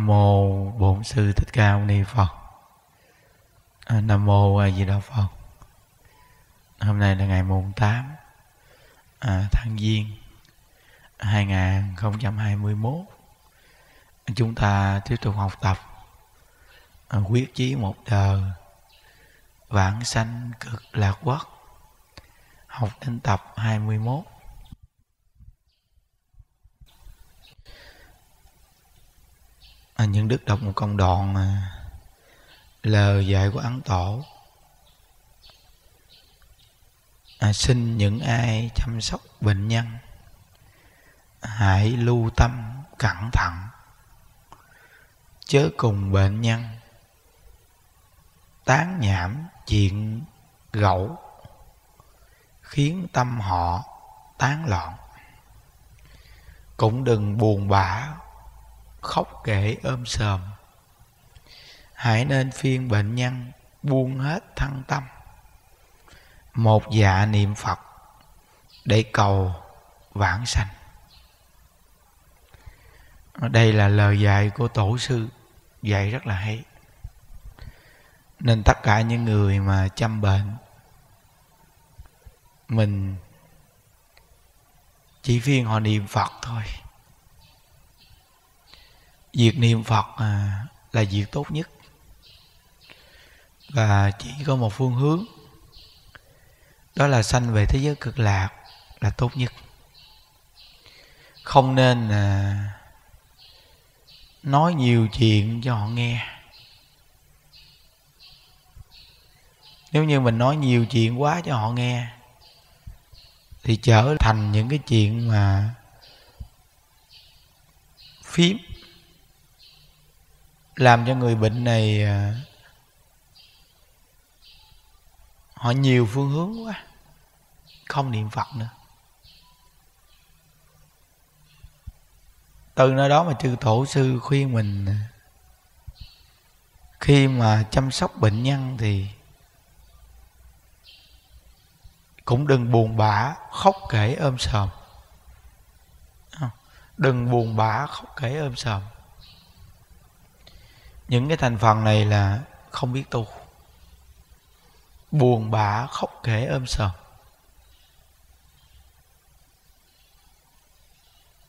Nam mô Bổn sư Thích Ca Mâu Ni Phật. À, Nam mô A Di Đà Phật. Hôm nay là ngày mùng 8 à, tháng Giêng 2021. Chúng ta tiếp tục học tập à, quyết chí một đời vãng sanh cực lạc quốc. Học đến tập 21. Những đức đọc một công đoạn à, lời dạy của ấn tổ. À, xin những ai chăm sóc bệnh nhân hãy lưu tâm cẩn thận chớ cùng bệnh nhân tán nhảm chuyện gẫu khiến tâm họ tán loạn. Cũng đừng buồn bã khóc kể ôm sờm hãy nên phiên bệnh nhân buông hết thân tâm. Một dạ niệm phật để cầu vãng sanh. Đây là lời dạy của tổ sư, dạy rất là hay. Nên tất cả những người mà chăm bệnh, mình chỉ phiên họ niệm phật thôi việc niệm phật à, là việc tốt nhất. Và chỉ có một phương hướng đó là sanh về thế giới cực lạc là tốt nhất. Không nên à, nói nhiều chuyện cho họ nghe. Nếu như mình nói nhiều chuyện quá cho họ nghe thì trở thành những cái chuyện mà phím làm cho người bệnh này à, họ nhiều phương hướng quá, không niệm phật nữa. Từ nơi đó mà chư tổ sư khuyên mình à, khi mà chăm sóc bệnh nhân thì cũng đừng buồn bã, khóc kể ôm sòm. Đừng buồn bã, khóc kể ôm sòm những cái thành phần này là không biết tu. Buồn bã, khóc kể ôm sờm.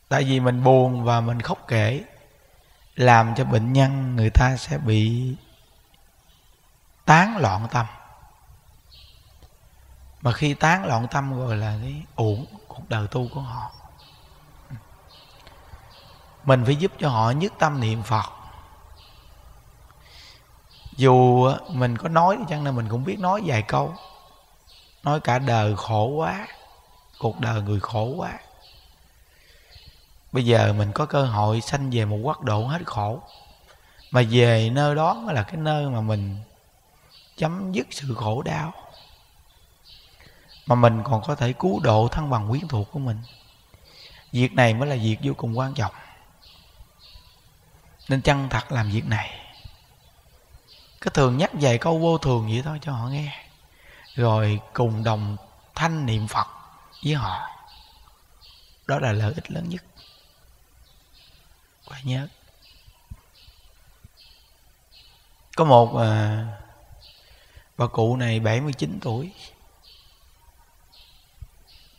Tại vì mình buồn và mình khóc kể, làm cho bệnh nhân người ta sẽ bị tán loạn tâm. Mà khi tán loạn tâm rồi là cái uổng cuộc đời tu của họ. Mình phải giúp cho họ nhất tâm niệm phật dù mình có nói đi chăng là mình cũng biết nói vài câu. Nói cả đời khổ quá, cuộc đời người khổ quá. Bây giờ mình có cơ hội sanh về một quốc độ hết khổ. Mà về nơi đó mới là cái nơi mà mình chấm dứt sự khổ đau. Mà mình còn có thể cứu độ thân bằng quyến thuộc của mình. Việc này mới là việc vô cùng quan trọng. Nên chân thật làm việc này? Cái thường nhắc vài câu vô thường vậy thôi cho họ nghe. Rồi cùng đồng thanh niệm phật với họ. Đó là lợi ích lớn nhất. Phải nhớ. Có một à, bà cụ này 79 tuổi.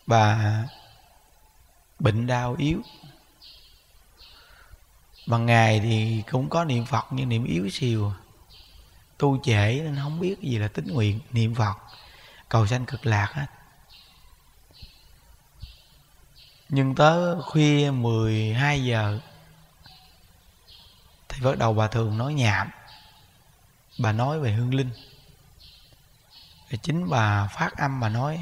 Bà bệnh đau yếu. Bằng ngày thì cũng có niệm phật nhưng niệm yếu xìu tu trễ nên không biết gì là tính nguyện, niệm phật. Cầu sanh cực lạc hết. Nhưng tới khuya 12 giờ thì bắt đầu bà thường nói nhảm. Bà nói về hương linh. Thì chính bà phát âm bà nói,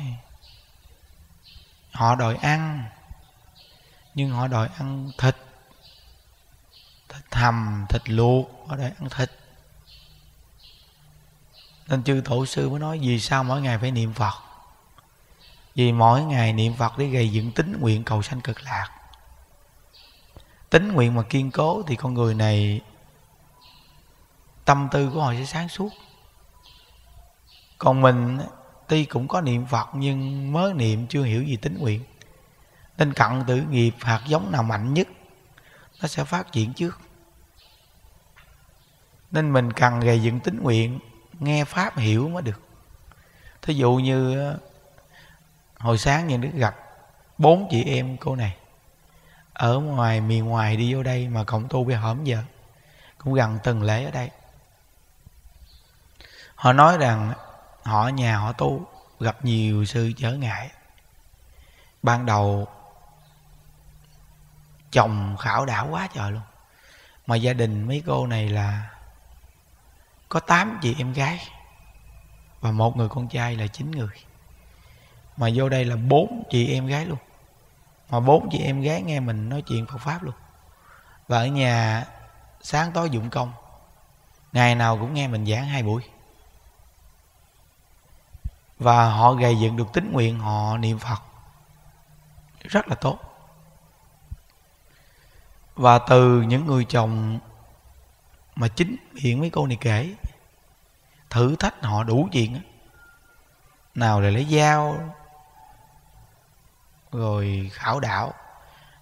họ đòi ăn, nhưng họ đòi ăn thịt. Thịt hầm, thịt luộc, họ đòi ăn thịt nên chư tổ sư mới nói, vì sao mỗi ngày phải niệm phật? Vì mỗi ngày niệm phật để gây dựng tính nguyện cầu sanh cực lạc. Tính nguyện mà kiên cố thì con người này, tâm tư của họ sẽ sáng suốt. Còn mình tuy cũng có niệm phật nhưng mới niệm chưa hiểu gì tính nguyện. Nên cận tử nghiệp hạt giống nào mạnh nhất, nó sẽ phát triển trước. Nên mình cần gây dựng tính nguyện nghe pháp hiểu mới được. Thí dụ như hồi sáng nhà đức gặp bốn chị em cô này, ở ngoài, miền ngoài đi vô đây mà cộng tu bây hổm giờ, cũng gần từng lễ ở đây. Họ nói rằng họ nhà họ tu, gặp nhiều sự trở ngại. Ban đầu, chồng khảo đảo quá trời luôn, mà gia đình mấy cô này là có tám chị em gái và một người con trai là chín người. Mà vô đây là bốn chị em gái luôn. Mà bốn chị em gái nghe mình nói chuyện Phật pháp luôn. Và ở nhà sáng tối dụng công, ngày nào cũng nghe mình giảng hai buổi. Và họ gầy dựng được tính nguyện, họ niệm Phật. Rất là tốt. Và từ những người chồng mà chính miệng mấy cô này kể thử thách họ đủ chuyện nào là lấy dao, rồi khảo đảo.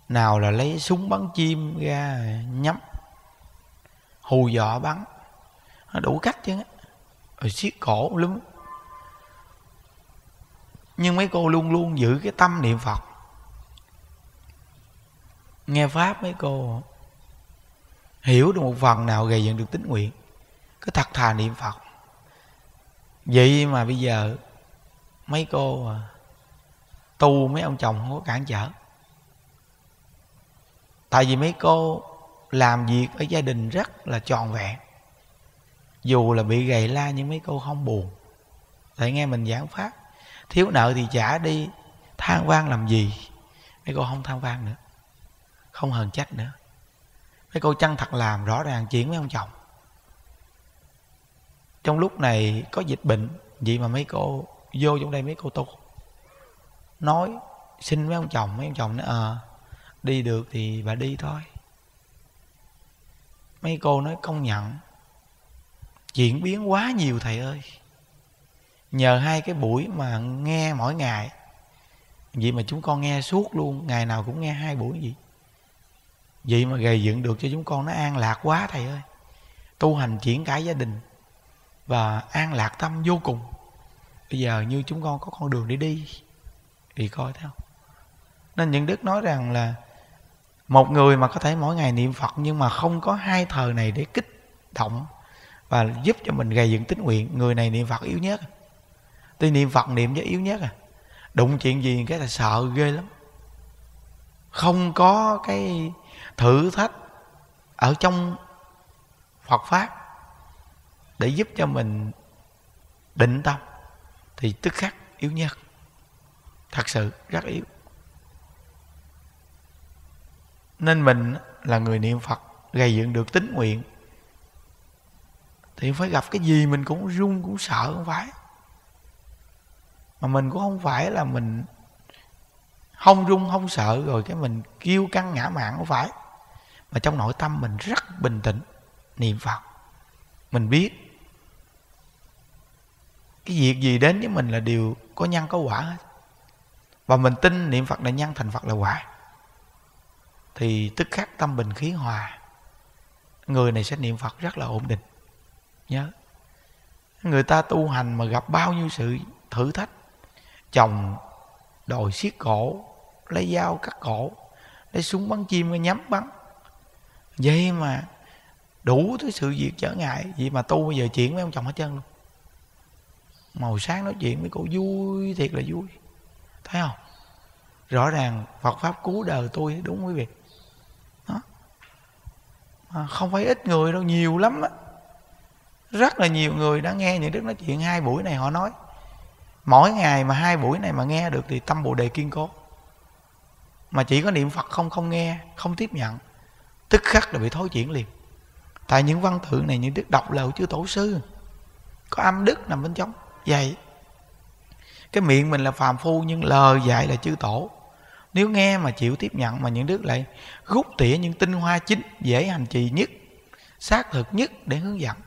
Nào là lấy súng bắn chim ra nhắm. Hù dọ bắn. Nó đủ cách chứ. Rồi siết cổ lắm. Nhưng mấy cô luôn luôn giữ cái tâm niệm phật. Nghe pháp mấy cô hiểu được một phần nào gây dựng được tính nguyện. Cứ thật thà niệm phật vậy mà bây giờ mấy cô à, tu mấy ông chồng không có cản trở. Tại vì mấy cô làm việc ở gia đình rất là tròn vẹn. Dù là bị gầy la nhưng mấy cô không buồn. Tại nghe mình giảng pháp thiếu nợ thì trả đi than van làm gì? Mấy cô không than van nữa không hờn trách nữa. Mấy cô chân thật làm rõ ràng chuyện với ông chồng trong lúc này có dịch bệnh vậy mà mấy cô vô trong đây mấy cô tu nói xin mấy ông chồng mấy ông chồng nói ờ à, đi được thì bà đi thôi. Mấy cô nói công nhận chuyển biến quá nhiều thầy ơi. Nhờ hai cái buổi mà nghe mỗi ngày. Vậy mà chúng con nghe suốt luôn ngày nào cũng nghe hai buổi vậy. Vậy mà gầy dựng được cho chúng con nó an lạc quá thầy ơi. Tu hành chuyển cả gia đình và an lạc tâm vô cùng. Bây giờ như chúng con có con đường để đi, thì coi thấy không nên những đức nói rằng là một người mà có thể mỗi ngày niệm phật nhưng mà không có hai thờ này để kích động và giúp cho mình gây dựng tín nguyện, người này niệm phật yếu nhất. Tuy niệm phật niệm cho yếu nhất à. Đụng chuyện gì cái là sợ ghê lắm. Không có cái thử thách ở trong phật pháp để giúp cho mình định tâm, thì tức khắc yếu nhất thật sự rất yếu. Nên mình là người niệm phật, gây dựng được tính nguyện, thì phải gặp cái gì mình cũng run, cũng sợ, không phải. Mà mình cũng không phải là mình không run, không sợ, rồi cái mình kêu căng, ngã mạng không phải. Mà trong nội tâm mình rất bình tĩnh, niệm phật. Mình biết cái việc gì đến với mình là điều có nhân có quả hết. Và mình tin niệm phật là nhân, thành phật là quả thì tức khắc tâm bình khí hòa. Người này sẽ niệm phật rất là ổn định. Nhớ. Người ta tu hành mà gặp bao nhiêu sự thử thách. Chồng đòi siết cổ, lấy dao cắt cổ, lấy súng bắn chim nhắm bắn. Vậy mà đủ thứ sự việc trở ngại. Vậy mà tu bây giờ chuyển với ông chồng hết trơn luôn màu sáng nói chuyện với cô vui thiệt là vui. Thấy không? Rõ ràng Phật pháp cứu đời tôi đúng quý vị. Đó. Mà không phải ít người đâu, nhiều lắm á. Rất là nhiều người đã nghe những đức nói chuyện hai buổi này họ nói. Mỗi ngày mà hai buổi này mà nghe được thì tâm bồ đề kiên cố. Mà chỉ có niệm phật không không nghe, không tiếp nhận, tức khắc là bị thối chuyển liền. Tại những văn tự này những đức đọc lời chư tổ sư. Có âm đức nằm bên trong vậy, cái miệng mình là phàm phu nhưng lời dạy là chư tổ. Nếu nghe mà chịu tiếp nhận mà những đức lại rút tỉa những tinh hoa chính dễ hành trì nhất, xác thực nhất để hướng dẫn.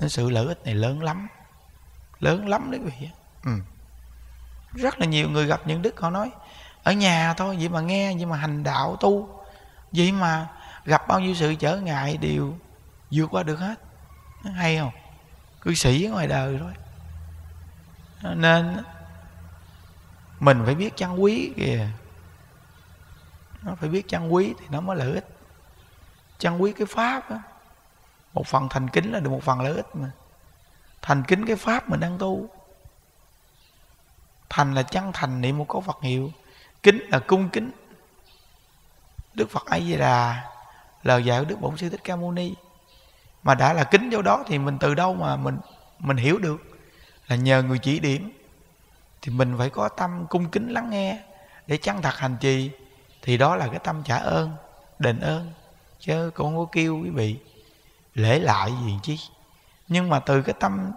Nên sự lợi ích này lớn lắm. Lớn lắm đấy quý vị. Ừ. rất là nhiều người gặp những đức họ nói, ở nhà thôi, vậy mà nghe, vậy mà hành đạo tu, vậy mà gặp bao nhiêu sự trở ngại đều vượt qua được hết. Hay không? Cư sĩ ngoài đời thôi nên mình phải biết trân quý kìa. Nó phải biết trân quý thì nó mới lợi ích. Trân quý cái pháp đó. một phần thành kính là được một phần lợi ích mà. Thành kính cái pháp mình đang tu. Thành là chân thành niệm một câu phật hiệu. Kính là cung kính. Đức phật a di đà lời dạy của đức bổn sư thích ca mâu ni. Mà đã là kính vô đó thì mình từ đâu mà mình mình hiểu được? Là nhờ người chỉ điểm. Thì mình phải có tâm cung kính lắng nghe. Để chăng thật hành trì thì đó là cái tâm trả ơn đền ơn. Chứ con có kêu quý vị lễ lại gì chứ. Nhưng mà từ cái tâm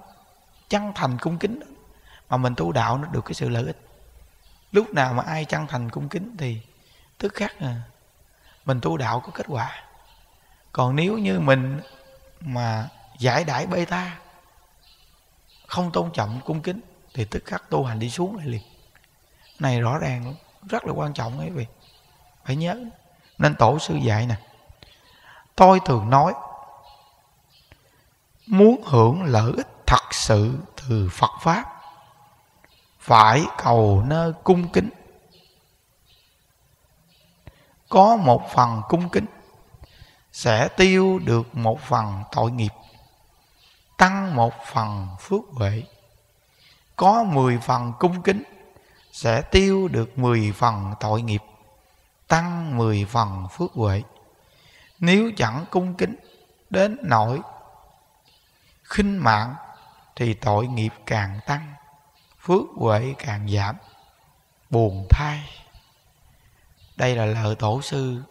chân thành cung kính đó, mà mình tu đạo nó được cái sự lợi ích. Lúc nào mà ai chân thành cung kính thì tức khắc à, mình tu đạo có kết quả. Còn nếu như mình mà giải đãi bê ta không tôn trọng, cung kính, thì tức khắc tu hành đi xuống lại liền. Này rõ ràng lắm rất là quan trọng ấy vị phải nhớ. Nên tổ sư dạy nè, tôi thường nói, muốn hưởng lợi ích thật sự từ phật pháp, phải cầu nơi cung kính. Có một phần cung kính sẽ tiêu được một phần tội nghiệp tăng một phần phước huệ. Có mười phần cung kính, sẽ tiêu được mười phần tội nghiệp, tăng mười phần phước huệ. Nếu chẳng cung kính đến nỗi khinh mạng, thì tội nghiệp càng tăng, phước huệ càng giảm. Buồn thai đây là lời tổ sư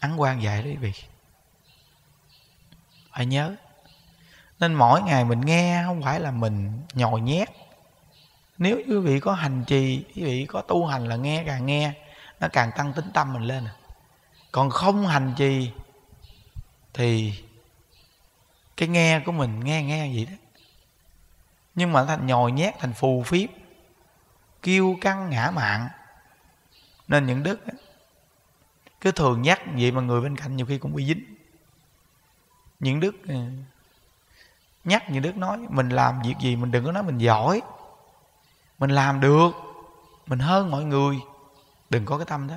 ấn quan dạy đấy quý vị. Phải nhớ nên mỗi ngày mình nghe, không phải là mình nhồi nhét. Nếu quý vị có hành trì, quý vị có tu hành là nghe, càng nghe, nó càng tăng tính tâm mình lên à. còn không hành trì, thì cái nghe của mình nghe nghe gì đó. Nhưng mà thành nhồi nhét, thành phù phiếm, kiêu căng ngã mạn. Nên những đức cứ thường nhắc vậy mà người bên cạnh nhiều khi cũng bị dính. Những đức ừ, nhắc như đức nói, mình làm việc gì mình đừng có nói mình giỏi. Mình làm được, mình hơn mọi người. Đừng có cái tâm đó.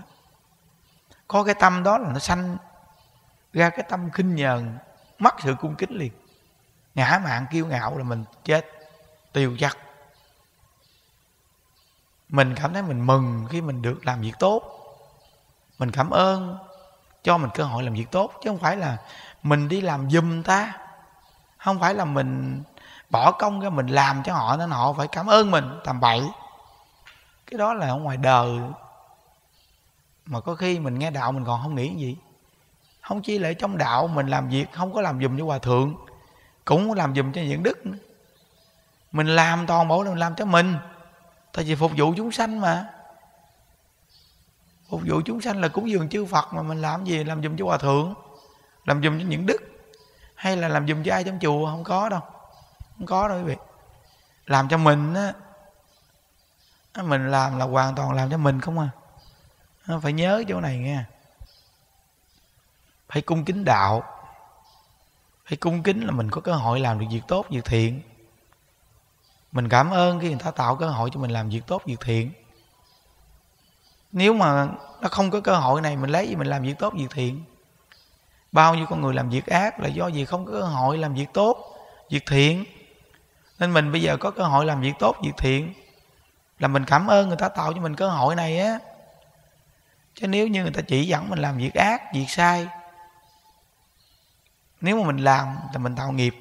Có cái tâm đó là nó sanh ra cái tâm khinh nhờn mất sự cung kính liền. Ngã mạng kiêu ngạo là mình chết, tiêu chắc mình cảm thấy mình mừng khi mình được làm việc tốt. Mình cảm ơn cho mình cơ hội làm việc tốt, chứ không phải là mình đi làm giùm ta không phải là mình bỏ công ra mình làm cho họ nên họ phải cảm ơn mình, tầm bậy. Cái đó là ở ngoài đời. Mà có khi mình nghe đạo mình còn không nghĩ gì. Không chỉ lại trong đạo, mình làm việc không có làm dùm cho hòa thượng, cũng làm dùm cho những đức nữa. mình làm toàn bộ là mình làm cho mình. Tại vì phục vụ chúng sanh mà. Phục vụ chúng sanh là cúng dường chư phật mà mình làm gì? Làm dùm cho hòa thượng, làm dùm cho những đức hay là làm dùm cho ai trong chùa? Không có đâu. Không có đâu quý vị. Làm cho mình á mình làm là hoàn toàn làm cho mình không à. Phải nhớ chỗ này nghe. Phải cung kính đạo. Phải cung kính là mình có cơ hội làm được việc tốt, việc thiện. Mình cảm ơn khi người ta tạo cơ hội cho mình làm việc tốt, việc thiện. Nếu mà nó không có cơ hội này, mình lấy gì mình làm việc tốt, việc thiện? Bao nhiêu con người làm việc ác là do gì không có cơ hội làm việc tốt việc thiện. Nên mình bây giờ có cơ hội làm việc tốt việc thiện. Là mình cảm ơn người ta tạo cho mình cơ hội này á. Chứ nếu như người ta chỉ dẫn mình làm việc ác việc sai nếu mà mình làm thì mình tạo nghiệp.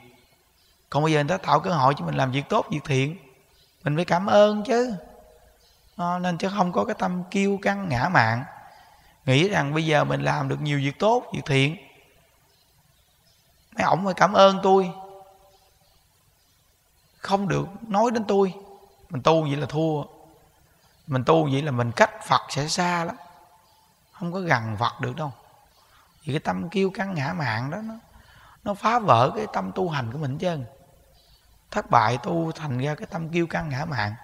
Còn bây giờ người ta tạo cơ hội cho mình làm việc tốt việc thiện mình phải cảm ơn chứ. À, nên chứ không có cái tâm kiêu căng ngã mạng, nghĩ rằng bây giờ mình làm được nhiều việc tốt việc thiện mấy ổng phải cảm ơn tôi. Không được nói đến tôi. Mình tu vậy là thua. Mình tu vậy là mình cách phật sẽ xa lắm. Không có gần phật được đâu. Vì cái tâm kiêu căng ngã mạn đó, nó nó phá vỡ cái tâm tu hành của mình chứ. Thất bại tu thành ra cái tâm kiêu căng ngã mạn,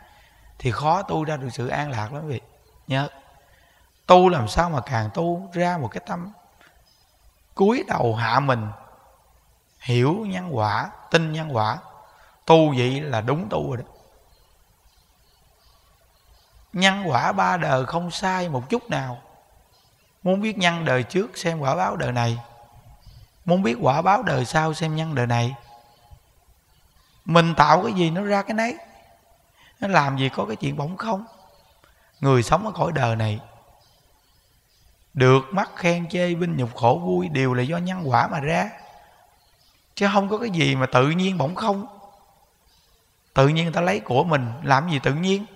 thì khó tu ra được sự an lạc lắm vị. Nhớ. Tu làm sao mà càng tu ra một cái tâm cúi đầu hạ mình hiểu nhân quả, tin nhân quả. Tu vậy là đúng tu rồi đó. Nhân quả ba đời không sai một chút nào. Muốn biết nhân đời trước xem quả báo đời này. Muốn biết quả báo đời sau xem nhân đời này. Mình tạo cái gì nó ra cái nấy. Nó làm gì có cái chuyện bỗng không? Người sống ở cõi đời này, được mắt khen chê vinh nhục khổ vui đều là do nhân quả mà ra chứ không có cái gì mà tự nhiên bỗng không. Tự nhiên người ta lấy của mình, làm gì tự nhiên?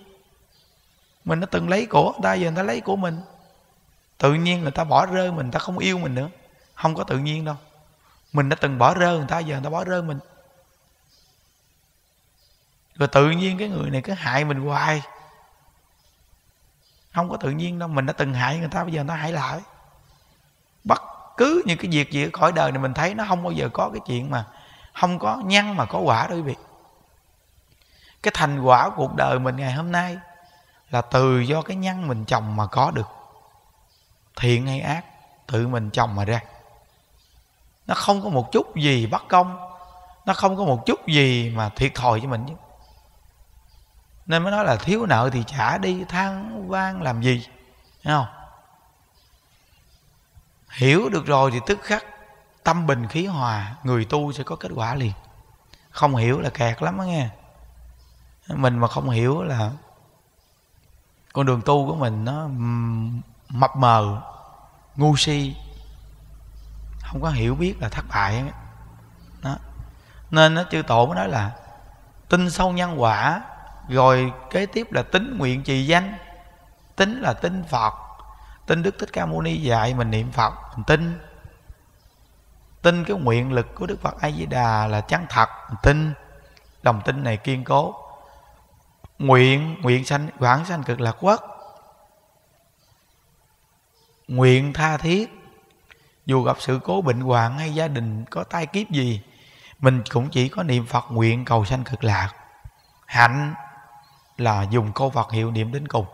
Mình đã từng lấy của, người ta giờ người ta lấy của mình. Tự nhiên người ta bỏ rơi mình, người ta không yêu mình nữa. Không có tự nhiên đâu. Mình đã từng bỏ rơi người ta, giờ người ta bỏ rơi mình. Rồi tự nhiên cái người này cứ hại mình hoài. Không có tự nhiên đâu. Mình đã từng hại người ta, bây giờ nó hại lại. Bắt cứ những cái việc gì ở cõi đời này mình thấy nó không bao giờ có cái chuyện mà không có nhân mà có quả đó quý vị. Cái thành quả cuộc đời mình ngày hôm nay là từ do cái nhân mình trồng mà có được. Thiện hay ác, tự mình trồng mà ra. Nó không có một chút gì bất công, nó không có một chút gì mà thiệt thòi cho mình chứ. Nên mới nói là thiếu nợ thì trả đi, than van làm gì, Thấy không? Hiểu được rồi thì tức khắc, tâm bình khí hòa, người tu sẽ có kết quả liền. Không hiểu là kẹt lắm đó nghe. Mình mà không hiểu là con đường tu của mình nó mập mờ, ngu si. Không có hiểu biết là thất bại đó. Nên nó chư tổ mới nói là tin sâu nhân quả, rồi kế tiếp là tính nguyện trì danh. Tính là tin phật tin đức thích ca mâu ni dạy mình niệm phật, mình tin. Tin cái nguyện lực của đức phật a di đà là chân thật, mình tin. Lòng tin này kiên cố. Nguyện nguyện sanh quảng sanh cực lạc quốc. Nguyện tha thiết. Dù gặp sự cố bệnh hoạn hay gia đình có tai kiếp gì, mình cũng chỉ có niệm phật nguyện cầu sanh cực lạc. Hạnh là dùng câu Phật hiệu niệm đến cùng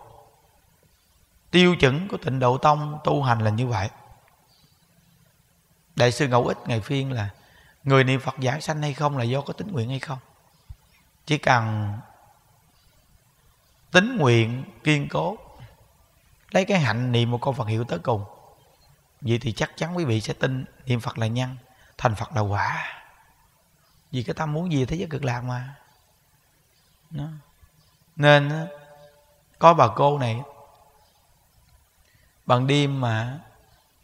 tiêu chuẩn của tịnh độ tông tu hành là như vậy. Đại sư ngẫu ích ngày phiên là, người niệm phật giảng sanh hay không là do có tính nguyện hay không? Chỉ cần tính nguyện, kiên cố, lấy cái hạnh niệm một câu phật hiệu tới cùng, vậy thì chắc chắn quý vị sẽ tin niệm phật là nhân, thành phật là quả. Vì cái tâm muốn gì thế giới cực lạc mà. Đó. Nên có bà cô này bằng đêm mà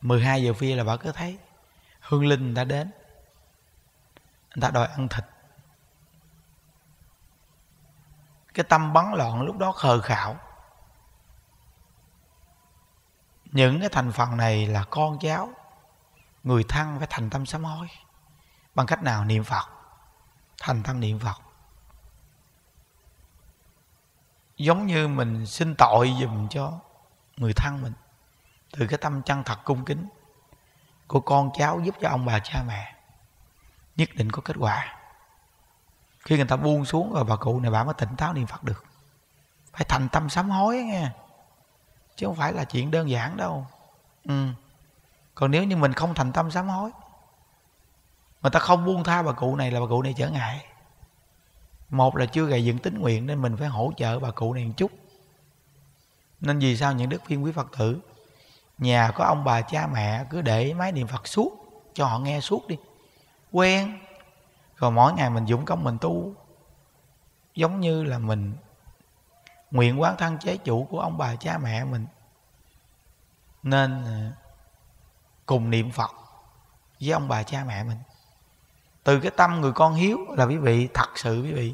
12 giờ phi là bà cứ thấy hương linh người ta đến. Người ta đòi ăn thịt. Cái tâm bắn loạn lúc đó khờ khảo những cái thành phần này là con cháu, người thân phải thành tâm sám hối. Bằng cách nào? Niệm phật. Thành tâm niệm phật. Giống như mình xin tội dùm cho người thân mình từ cái tâm chân thật cung kính của con cháu giúp cho ông bà cha mẹ nhất định có kết quả. Khi người ta buông xuống rồi bà cụ này bà mới tỉnh táo niệm phật được. Phải thành tâm sám hối nghe, chứ không phải là chuyện đơn giản đâu. Ừ. còn nếu như mình không thành tâm sám hối người ta không buông tha bà cụ này là bà cụ này trở ngại. Một là chưa gầy dựng tính nguyện nên mình phải hỗ trợ bà cụ này một chút. Nên vì sao những đức phiên quý phật tử nhà có ông bà cha mẹ, cứ để máy niệm phật suốt, cho họ nghe suốt đi. Quen. Rồi mỗi ngày mình dũng công mình tu. Giống như là mình nguyện quán thân chế chủ của ông bà cha mẹ mình. Nên à, cùng niệm phật với ông bà cha mẹ mình. Từ cái tâm người con hiếu là quý vị, thật sự quý vị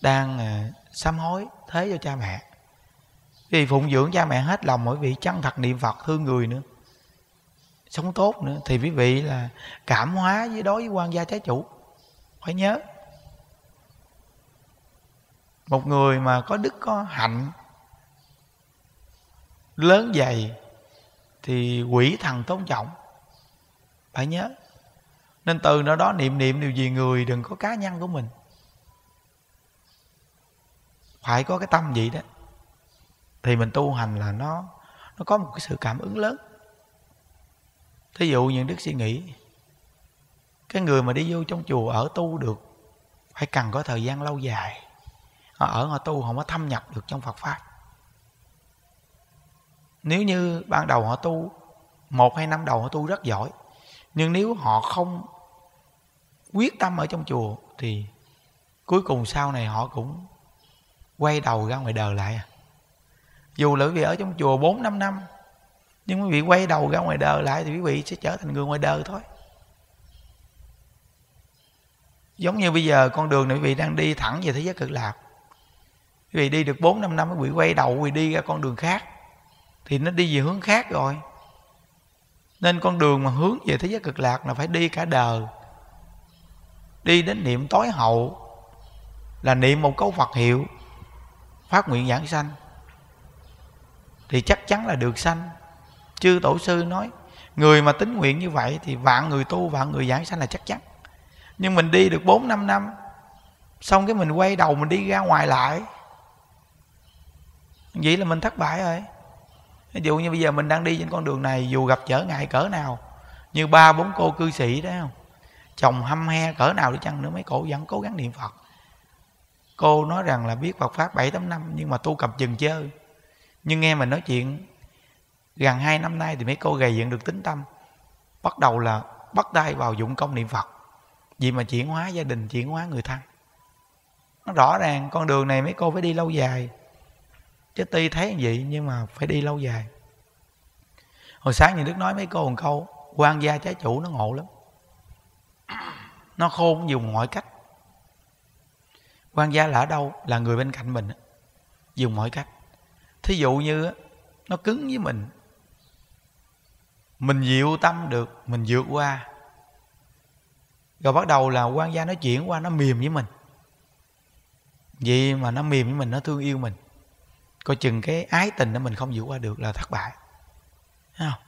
đang à, sám hối thế cho cha mẹ vì phụng dưỡng cha mẹ hết lòng, mỗi vị chân thật niệm phật, thương người nữa, sống tốt nữa, thì quý vị là cảm hóa với đối với quan gia trái chủ. Phải nhớ, một người mà có đức, có hạnh, lớn dày, thì quỷ thần tôn trọng. Phải nhớ, nên từ nơi đó niệm niệm điều gì người đừng có cá nhân của mình. Phải có cái tâm vậy đó thì mình tu hành là nó nó có một cái sự cảm ứng lớn. Thí dụ những đức suy nghĩ cái người mà đi vô trong chùa ở tu được, phải cần có thời gian lâu dài. Họ ở, họ tu, họ mới thâm nhập được trong phật pháp. Nếu như ban đầu họ tu, một hai năm đầu họ tu rất giỏi, nhưng nếu họ không quyết tâm ở trong chùa thì cuối cùng sau này họ cũng quay đầu ra ngoài đời lại à dù là quý vị ở trong chùa bốn, năm năm, nhưng quý vị quay đầu ra ngoài đời lại thì quý vị sẽ trở thành người ngoài đời thôi. Giống như bây giờ con đường này quý vị đang đi thẳng về thế giới cực lạc. Quý vị đi được bốn, năm năm, quý vị quay đầu, quý vị đi ra con đường khác, thì nó đi về hướng khác rồi. Nên con đường mà hướng về thế giới cực lạc là phải đi cả đời. Đi đến niệm tối hậu là niệm một câu Phật hiệu, phát nguyện giảng sanh thì chắc chắn là được sanh. Chư tổ sư nói, người mà tính nguyện như vậy thì vạn người tu, vạn người giảng sanh là chắc chắn. Nhưng mình đi được 4 năm năm, xong cái mình quay đầu mình đi ra ngoài lại. Vậy là mình thất bại rồi. Ví dụ như bây giờ mình đang đi trên con đường này, dù gặp trở ngại cỡ nào, như ba, bốn cô cư sĩ đó không chồng hâm he cỡ nào đi chăng nữa, mấy cổ vẫn cố gắng niệm phật. Cô nói rằng là biết phật pháp bảy, tám năm, nhưng mà tu cầm chừng chơi nhưng nghe mình nói chuyện, gần hai năm nay thì mấy cô gầy dựng được tính tâm, bắt đầu là bắt tay vào dụng công niệm phật. Vì mà chuyển hóa gia đình, chuyển hóa người thân. Nó rõ ràng, con đường này mấy cô phải đi lâu dài. Chứ tuy thấy như vậy, nhưng mà phải đi lâu dài. Hồi sáng nhà đức nói mấy cô một câu, quan gia trái chủ nó ngộ lắm. Nó khôn dùng mọi cách. Quan gia là ở đâu là người bên cạnh mình dùng mọi cách thí dụ như nó cứng với mình. Mình dịu tâm được, mình vượt qua. Rồi bắt đầu là quan gia nó chuyển qua, nó mềm với mình. Vì mà nó mềm với mình, nó thương yêu mình. Coi chừng cái ái tình đó mình không vượt qua được là thất bại. Thấy không?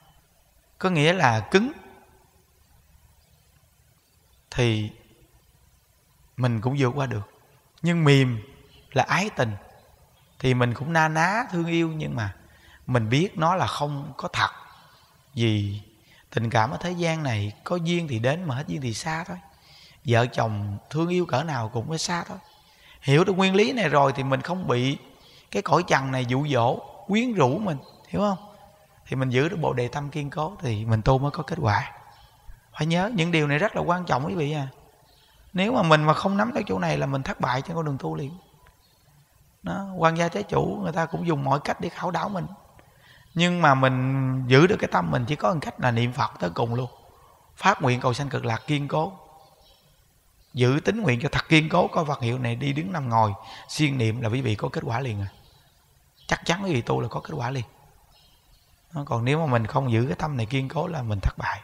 có nghĩa là cứng. Thì mình cũng vượt qua được. Nhưng mềm là ái tình thì mình cũng na ná thương yêu nhưng mà mình biết nó là không có thật. Vì tình cảm ở thế gian này có duyên thì đến mà hết duyên thì xa thôi. Vợ chồng thương yêu cỡ nào cũng phải xa thôi. Hiểu được nguyên lý này rồi thì mình không bị cái cõi trần này dụ dỗ, quyến rũ mình, hiểu không? Thì mình giữ được bộ đề tâm kiên cố thì mình tu mới có kết quả. Phải nhớ, những điều này rất là quan trọng quý vị à. Nếu mà mình mà không nắm cái chỗ này là mình thất bại trên con đường tu liền đó, quan gia trái chủ người ta cũng dùng mọi cách để khảo đảo mình. Nhưng mà mình giữ được cái tâm mình chỉ có một cách là niệm phật tới cùng luôn. Phát nguyện cầu sanh cực lạc kiên cố. Giữ tính nguyện cho thật kiên cố có vật hiệu này đi đứng nằm ngồi siêng niệm là quý vị có kết quả liền à. Chắc chắn quý vị tu là có kết quả liền. Còn nếu mà mình không giữ cái tâm này kiên cố là mình thất bại.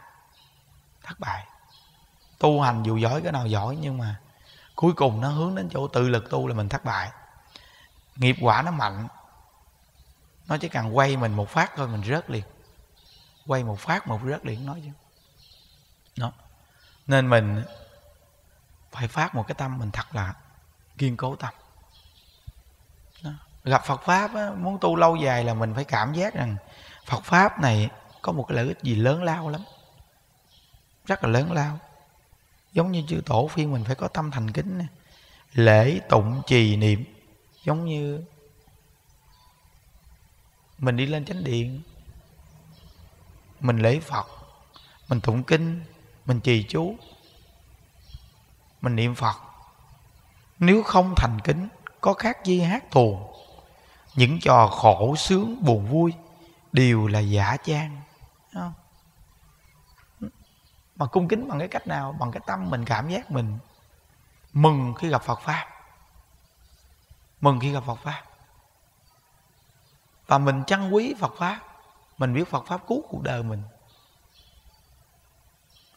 Thất bại. Tu hành dù giỏi cái nào giỏi nhưng mà cuối cùng nó hướng đến chỗ tự lực tu là mình thất bại nghiệp quả nó mạnh. Nó chỉ cần quay mình một phát thôi mình rớt liền. Quay một phát một rớt liền nói chứ. Đó. Nên mình phải phát một cái tâm mình thật là kiên cố tâm. Đó. gặp Phật pháp á, muốn tu lâu dài là mình phải cảm giác rằng Phật pháp này có một cái lợi ích gì lớn lao lắm. Rất là lớn lao. Giống như chư tổ phiên mình phải có tâm thành kính này. lễ tụng trì niệm giống như mình đi lên chánh điện, mình lễ phật, mình tụng kinh, mình trì chú, mình niệm phật. Nếu không thành kính, có khác gì hát tuồng. Những trò khổ sướng, buồn vui đều là giả trang không? mà cung kính bằng cái cách nào? Bằng cái tâm mình, cảm giác mình mừng khi gặp phật pháp mừng khi gặp phật pháp. Và mình trân quý phật pháp. Mình biết phật pháp cứu cuộc đời mình.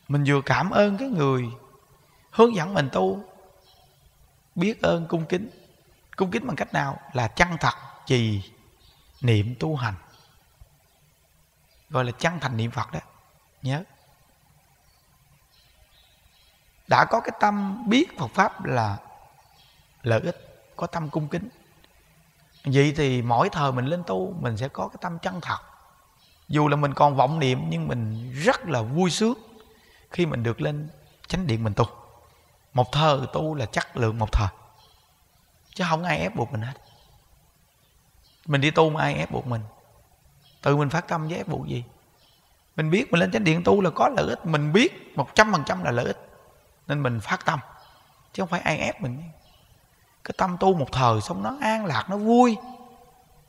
Mình vừa cảm ơn cái người hướng dẫn mình tu, biết ơn cung kính. Cung kính bằng cách nào? Là chân thật trì niệm tu hành. Gọi là chân thành niệm phật đó. Nhớ. Đã có cái tâm biết Phật pháp là lợi ích có tâm cung kính. Vậy thì mỗi thời mình lên tu, mình sẽ có cái tâm chân thật. Dù là mình còn vọng niệm, nhưng mình rất là vui sướng khi mình được lên chánh điện mình tu. Một thờ tu là chất lượng một thờ chứ không ai ép buộc mình hết. Mình đi tu mà ai ép buộc mình? Tự mình phát tâm với ép buộc gì? Mình biết mình lên chánh điện tu là có lợi ích, mình biết một trăm phần trăm là lợi ích, nên mình phát tâm, chứ không phải ai ép mình cái tâm tu một thời xong nó an lạc, nó vui.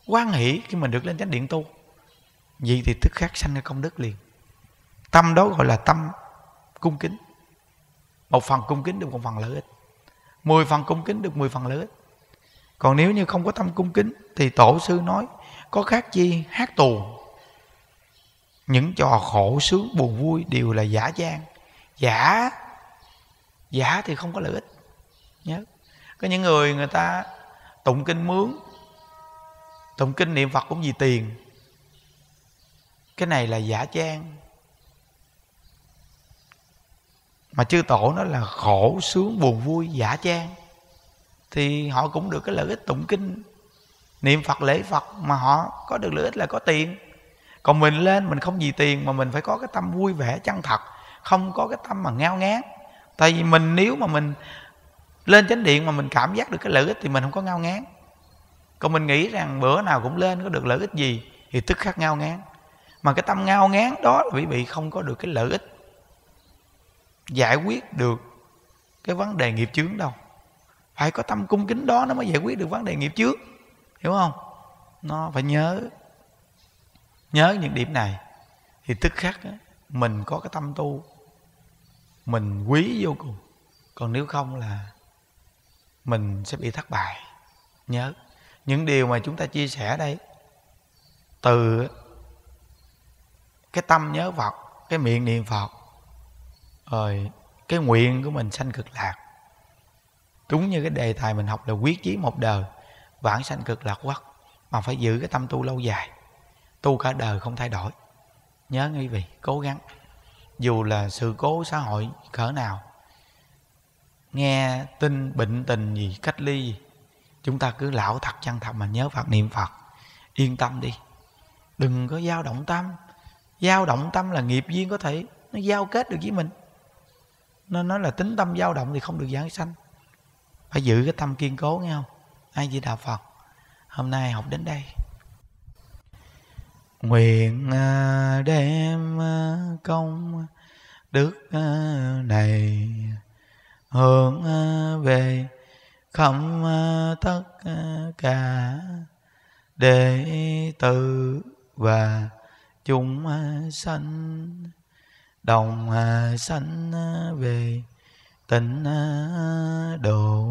Quan hỷ khi mình được lên chánh điện tu. Vậy thì tức khắc sanh ra công đức liền. Tâm đó gọi là tâm cung kính. Một phần cung kính được một phần lợi ích. Mười phần cung kính được mười phần lợi ích. Còn nếu như không có tâm cung kính, thì tổ sư nói, có khác chi hát tù. Những trò khổ sướng, buồn vui đều là giả trang. Giả giả thì không có lợi ích. Nhớ có những người người ta tụng kinh mướn, tụng kinh niệm phật cũng vì tiền. Cái này là giả trang. Mà chư tổ nó là khổ sướng buồn vui, giả trang. Thì họ cũng được cái lợi ích tụng kinh, niệm phật, lễ phật, mà họ có được lợi ích là có tiền. Còn mình lên, mình không vì tiền mà mình phải có cái tâm vui vẻ, chân thật, không có cái tâm mà ngao ngán. Tại vì mình, nếu mà mình lên chánh điện mà mình cảm giác được cái lợi ích thì mình không có ngao ngán. Còn mình nghĩ rằng bữa nào cũng lên có được lợi ích gì thì tức khắc ngao ngán. Mà cái tâm ngao ngán đó là quý vị không có được cái lợi ích giải quyết được cái vấn đề nghiệp chướng đâu. Phải có tâm cung kính đó nó mới giải quyết được vấn đề nghiệp chướng, hiểu không? Nó phải nhớ nhớ những điểm này thì tức khắc mình có cái tâm tu, mình quý vô cùng. Còn nếu không là mình sẽ bị thất bại. Nhớ. Những điều mà chúng ta chia sẻ đây, từ cái tâm nhớ phật, cái miệng niệm phật, rồi cái nguyện của mình sanh cực lạc. Đúng như cái đề tài mình học là quyết chí một đời, vãng sanh cực lạc quốc mà phải giữ cái tâm tu lâu dài. Tu cả đời không thay đổi. Nhớ quý vị cố gắng. Dù là sự cố xã hội cỡ nào nghe tin bệnh tình gì cách ly gì chúng ta cứ lão thật chân thật mà nhớ phật, niệm phật. Yên tâm đi. Đừng có dao động tâm. Dao động tâm là nghiệp duyên có thể, nó giao kết được với mình. Nó nói là tính tâm dao động thì không được giảng sanh. Phải giữ cái tâm kiên cố, nghe không? Ai chỉ đạo phật, hôm nay học đến đây. Nguyện à, đem à, công đức à, này hướng à, về không à, tất à, cả đệ tử và chúng sanh, đồng sanh về tịnh độ.